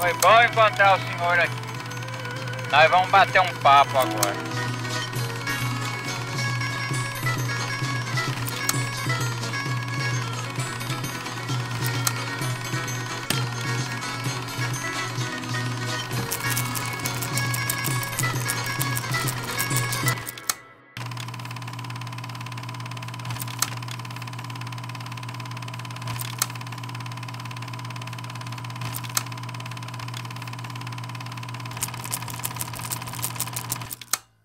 Foi bom encontrar o senhor aqui. Nós vamos bater um papo agora.